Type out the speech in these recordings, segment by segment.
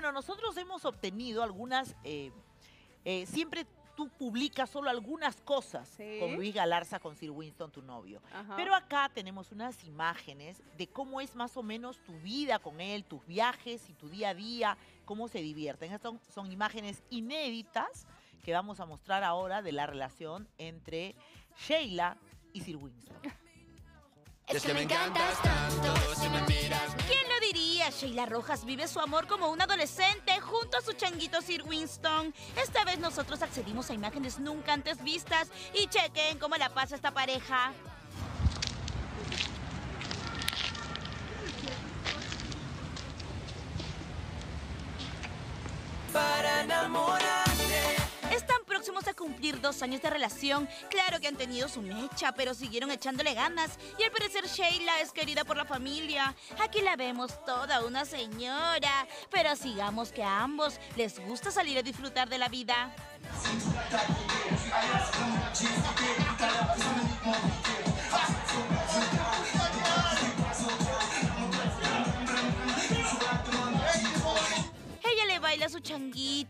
bueno, nosotros hemos obtenido algunas, eh, eh, siempre tú publicas solo algunas cosas Sí. con Luis Galarza, con Sir Winston, tu novio. Ajá. Pero acá tenemos unas imágenes de cómo es más o menos tu vida con él, tus viajes y tu día a día, cómo se divierten. Estas son, son imágenes inéditas que vamos a mostrar ahora de la relación entre Sheila y Sir Winston. Es que me encantas tanto si me miras. ¿Quién Sheila Rojas vive su amor como un adolescente junto a su changuito Sir Winston. Esta vez nosotros accedimos a imágenes nunca antes vistas y chequen cómo la pasa esta pareja. Para. Cumplir dos años de relación. Claro que han tenido su mecha, pero siguieron echándole ganas. Y al parecer Sheila es querida por la familia. Aquí la vemos toda una señora. Pero sigamos que a ambos les gusta salir a disfrutar de la vida.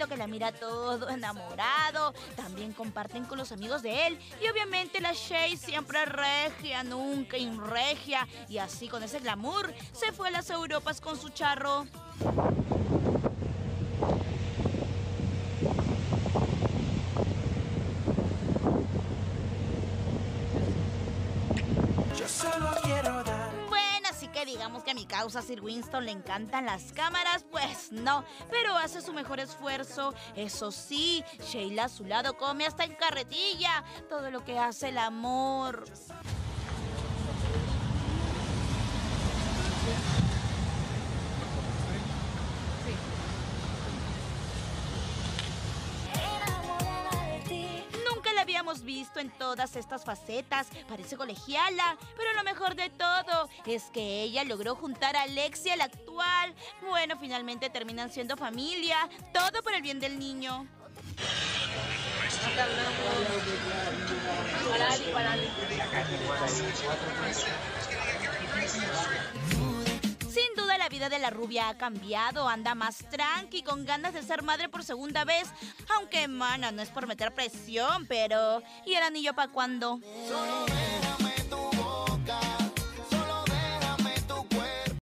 Que la mira todo enamorado. También comparten con los amigos de él. Y obviamente la Shay siempre regia, nunca inregia. Y así con ese glamour se fue a las Europas con su charro. Yo solo quiero dar. Bueno, así digamos que a mi causa Sir Winston le encantan las cámaras, pues no, pero hace su mejor esfuerzo. Eso sí, Sheila a su lado come hasta en carretilla, todo lo que hace el amor. Visto en todas estas facetas. Parece colegiala, pero lo mejor de todo es que ella logró juntar a Alexia, la actual. Bueno, finalmente terminan siendo familia. Todo por el bien del niño. Vida de la rubia ha cambiado, anda más tranqui, con ganas de ser madre por segunda vez. Aunque, mana, no es por meter presión, pero... ¿Y el anillo para cuándo? Solo